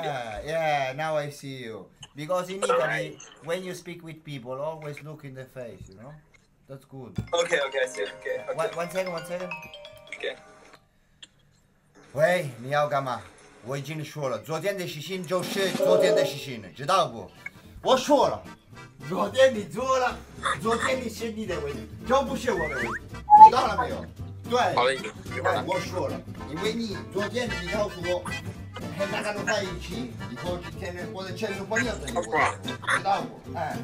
Yeah, yeah, now I see you. Because in Italy, when you speak with people, always look in the face, you know? That's good. Okay, okay, I see. Okay, okay. One, one second, one second. Okay. 喂，你要干嘛？我已经说了，昨天的事情就是昨天的事情了，知道不？我说了，昨天你做了，昨天你是你的问题，就不是我的问题，知道了没有？对，好了，一一会儿对了。我说了，因为你昨天你告诉我 和那个人在一起，以后今天我的前女朋友等我，知道不？哎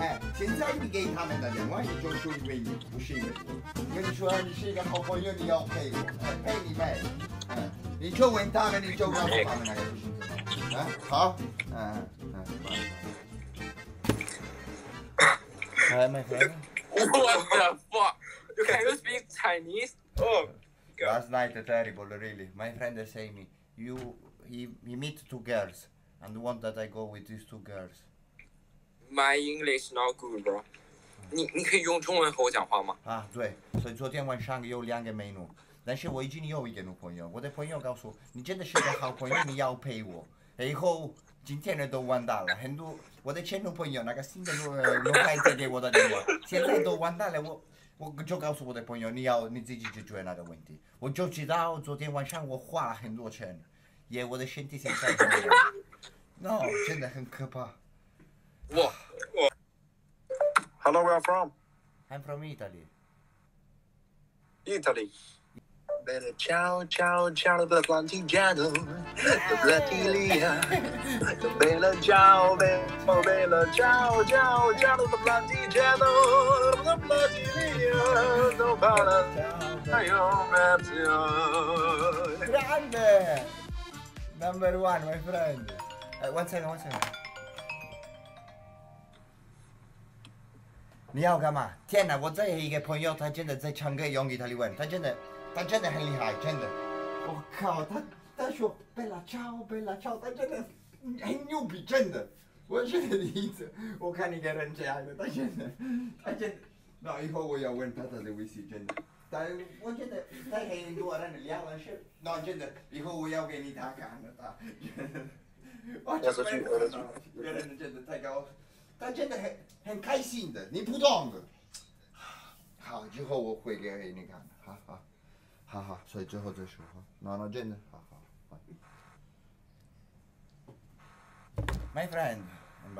哎，现在你给他们打电话，你就是因为你，不是因为我。跟你说你是一个好朋友，你要陪我，哎，陪你陪，哎，你就问他们，你就告诉他们那个事情，啊，好，嗯嗯，哎，my friend。 What the fuck? Can you speak Chinese? Oh, God. Last night terrible, really. My friend is saying me, you he he meet two girls and want that I go with these two girls. My English not good, bro. 你你可以用中文和我讲话吗？啊，对，所以昨天晚上有两个美女，但是我已经有一个女朋友。我的朋友告诉我，你真的是个好朋友，你要陪我。以后今天的都完蛋了，很多我的前女朋友那个新的女呃女孩子给我的电话，现在都完蛋了。我 我就告诉我的朋友，你要你自己解决那个问题。我就知道昨天晚上我花了很多钱，也我的身体现在怎么样？no，真的很可怕。我 Hello, where are from? I'm from Italy. Italy. Bella ciao ciao ciao the plantigiano, the Brasilia. Bella ciao bella bella ciao ciao ciao the Grande! Number one, my friend. Uh, one second, one second. 你要干嘛？天哪！我这一个朋友，他真的在唱歌用意大利文，他真的，他真的很厉害，真的。我靠，他他说贝拉乔，贝拉乔，他真的很牛逼，真的。我真的第一次，我看一个人这样的，他真的，他真的。那以后我要问他他的微信，真的。但我觉得他很多人聊的是，那真的，以后我要给你他看的，他真的。我要出去我要出去一个人真的太高，他真的很很开心的，你不懂的。好，之后我会给你看的，好好，好好，所以之后再说哈。那那真的，好好。好 My friend，明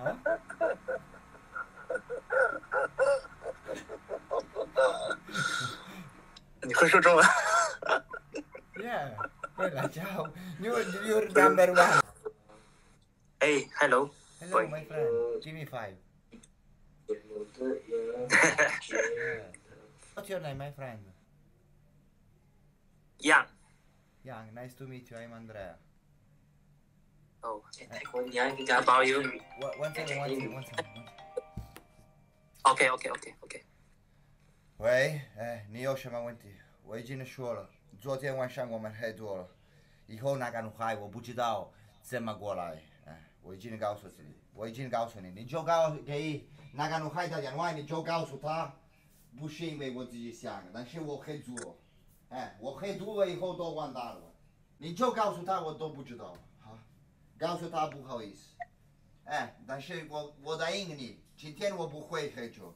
白？啊？你会说中文？ Yeah，对了，ciao。You you number one。哎，Hello。 Hello, my friend. Give me five. Yeah. What's your name, my friend? Yang。 Young, nice to meet you. I'm Andrea. 哦，泰国你要比较包邮。One, one second, one second, one second. one second. OK OK OK OK。喂，哎，你有什么问题？我已经说了，昨天晚上我们喝多了，以后那个女孩我不知道怎么过来。哎，我已经告诉你，我已经告诉你，你就告给那个女孩打电话，你就告诉她，不是因为我自己想的，但是我喝多了，哎，我喝多了以后都完蛋了，你就告诉她我都不知道，告诉他不好意思，哎，但是我我答应你，今天我不会喝酒。